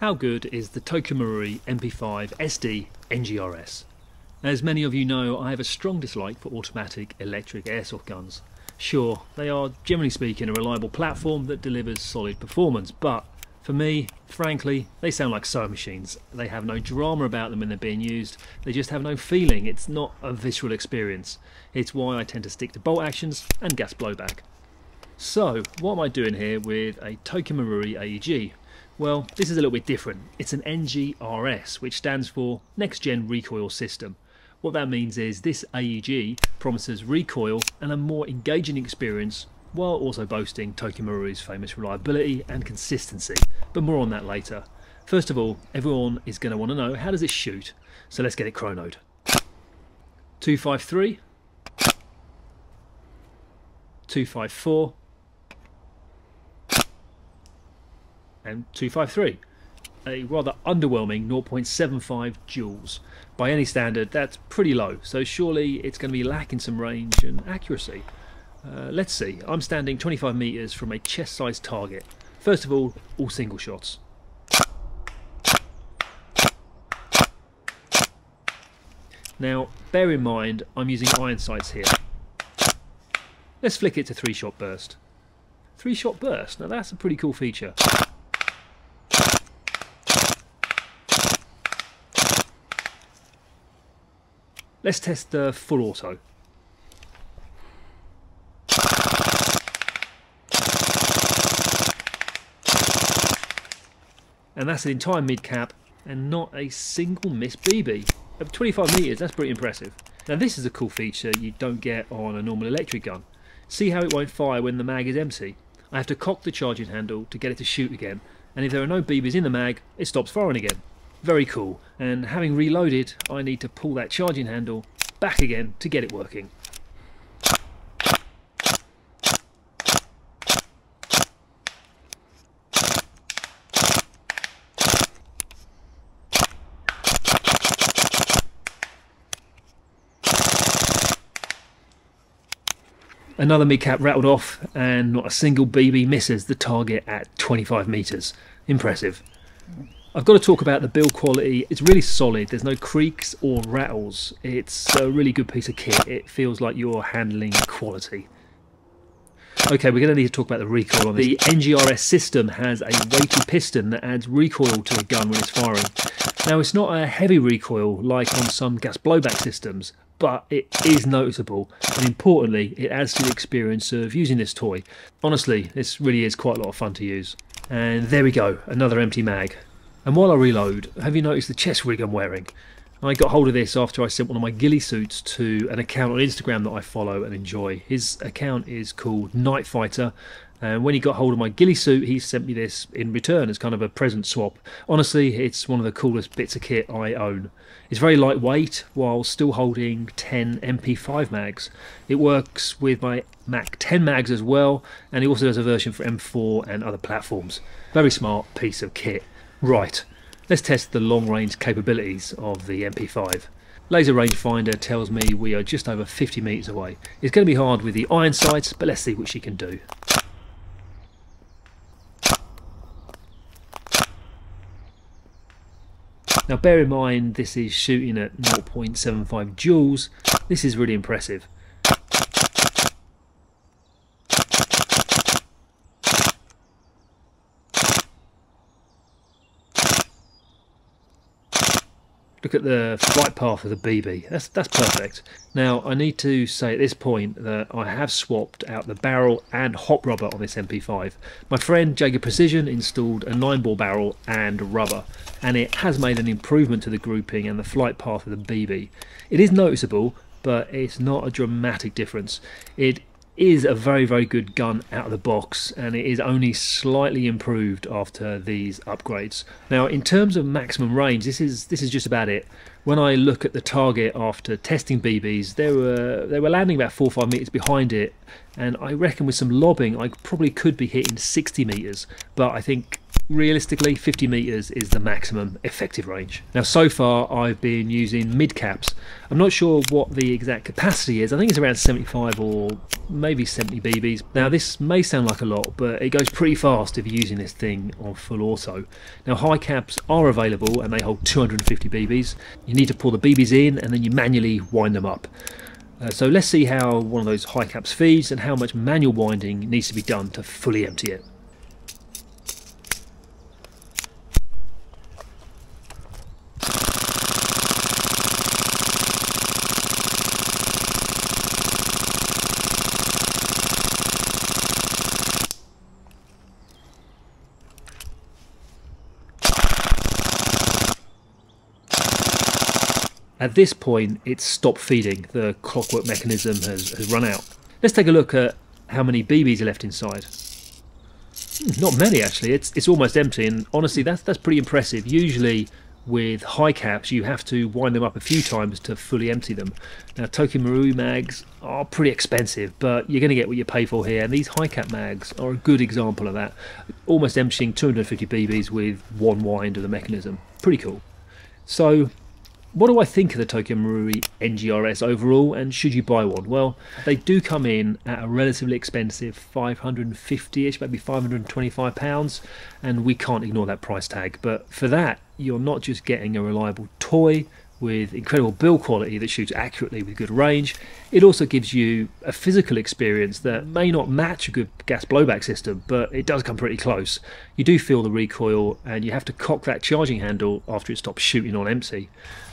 How good is the Tokyo Marui MP5 SD NGRS? As many of you know, I have a strong dislike for automatic electric airsoft guns. Sure, they are generally speaking a reliable platform that delivers solid performance, but for me, frankly, they sound like sewing machines. They have no drama about them when they're being used, they just have no feeling. It's not a visceral experience. It's why I tend to stick to bolt actions and gas blowback. So, what am I doing here with a Tokyo Marui AEG? Well, this is a little bit different. It's an NGRS, which stands for Next Gen Recoil System. What that means is this AEG promises recoil and a more engaging experience while also boasting Tokyo Marui's famous reliability and consistency, but more on that later. First of all, everyone is going to want to know how does it shoot, so let's get it chronoed. 253 254 and 253. A rather underwhelming 0.75 joules. By any standard, that's pretty low, so surely it's going to be lacking some range and accuracy. Uh, let's see, I'm standing 25 metres from a chest-sized target. First of all, all single shots. Now, bear in mind, I'm using iron sights here. Let's flick it to three-shot burst. Three-shot burst, now that's a pretty cool feature. Let's test the full auto. And that's an entire mid cap and not a single miss BB. At 25 metres, that's pretty impressive. Now this is a cool feature you don't get on a normal electric gun. See how it won't fire when the mag is empty? I have to cock the charging handle to get it to shoot again, and if there are no BBs in the mag, it stops firing again. Very cool, and having reloaded, I need to pull that charging handle back again to get it working. Another mid-cap rattled off and not a single BB misses the target at 25 metres. Impressive. I've got to talk about the build quality. It's really solid. There's no creaks or rattles. It's a really good piece of kit. It feels like you're handling quality. Okay, we're going to need to talk about the recoil on this. The NGRS system has a weighted piston that adds recoil to the gun when it's firing. Now, it's not a heavy recoil like on some gas blowback systems, but it is noticeable and importantly it adds to the experience of using this toy. Honestly this really is quite a lot of fun to use. And there we go, another empty mag. And while I reload, have you noticed the chest rig I'm wearing? I got hold of this after I sent one of my ghillie suits to an account on Instagram that I follow and enjoy. His account is called Night Fighter and when he got hold of my ghillie suit, he sent me this in return as kind of a present swap. Honestly, it's one of the coolest bits of kit I own. It's very lightweight while still holding 10 MP5 mags. It works with my Mac 10 mags as well, and he also has a version for M4 and other platforms. Very smart piece of kit. Right, let's test the long range capabilities of the MP5. Laser rangefinder tells me we are just over 50 metres away. It's going to be hard with the iron sights, but let's see what she can do. Now bear in mind this is shooting at 0.75 joules, this is really impressive. Look at the flight path of the BB. That's that's perfect. Now I need to say at this point that I have swapped out the barrel and hop rubber on this MP5. My friend Jaeger Precision installed a 9 ball barrel and rubber and it has made an improvement to the grouping and the flight path of the BB. It is noticeable but it's not a dramatic difference. It is a very very good gun out of the box and it is only slightly improved after these upgrades. Now in terms of maximum range this is this is just about it. When I look at the target after testing BBs they were they were landing about 4 or 5 meters behind it and I reckon with some lobbing I probably could be hitting 60 meters but I think realistically 50 meters is the maximum effective range. Now so far i've been using mid caps i'm not sure what the exact capacity is. I think it's around 75 or maybe 70 bb's now this may sound like a lot but it goes pretty fast if you're using this thing on full auto. Now high caps are available and they hold 250 bb's you need to pull the bb's in and then you manually wind them up. Uh, so let's see how one of those high caps feeds and how much manual winding needs to be done to fully empty it. At this point, it's stopped feeding. The clockwork mechanism has, has run out. Let's take a look at how many BBs are left inside. Hmm, not many, actually. It's, it's almost empty, and honestly, that's, that's pretty impressive. Usually, with high caps, you have to wind them up a few times to fully empty them. Now, Tokyo Marui mags are pretty expensive, but you're going to get what you pay for here, and these high cap mags are a good example of that. Almost emptying 250 BBs with one wind of the mechanism. Pretty cool. So, what do I think of the Tokyo Marui NGRS overall, and should you buy one? Well, they do come in at a relatively expensive 550-ish, maybe 525 pounds, and we can't ignore that price tag. But for that, you're not just getting a reliable toy with incredible build quality that shoots accurately with good range, it also gives you a physical experience that may not match a good gas blowback system, but it does come pretty close. You do feel the recoil, and you have to cock that charging handle after it stops shooting on empty.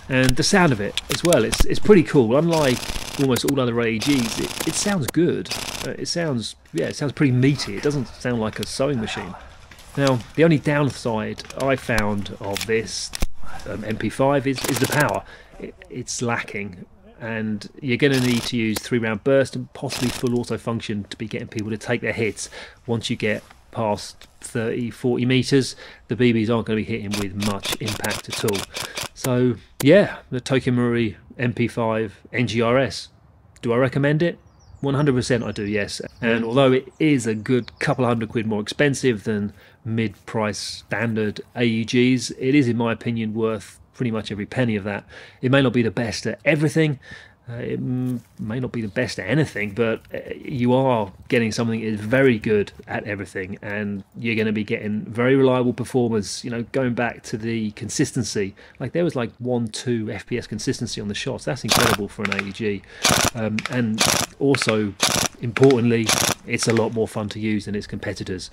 And the sound of it as well it's, it's pretty cool. Unlike almost all other AEGs it, it sounds good. Uh, it sounds yeah it sounds pretty meaty. It doesn't sound like a sewing machine. Now the only downside I found of this um, MP5 is, is the power. It, it's lacking. And you're going to need to use three round burst and possibly full auto function to be getting people to take their hits. Once you get past 30 40 meters the bb's aren't going to be hitting with much impact at all. So yeah the tokyo marui mp5 ngrs do i recommend it 100% i do yes. And although it is a good couple hundred quid more expensive than mid-price standard aegs it is in my opinion worth pretty much every penny of that. It may not be the best at everything uh, it may not be the best at anything, but uh, you are getting something that is very good at everything, and you're going to be getting very reliable performance. You know, going back to the consistency, like there was like one, two FPS consistency on the shots. That's incredible for an AEG, um, and also importantly, it's a lot more fun to use than its competitors,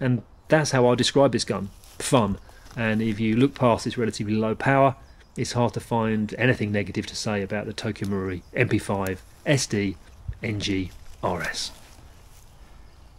and that's how I describe this gun: fun. And if you look past its relatively low power, it's hard to find anything negative to say about the Tokyo Marui MP5 SD NG RS.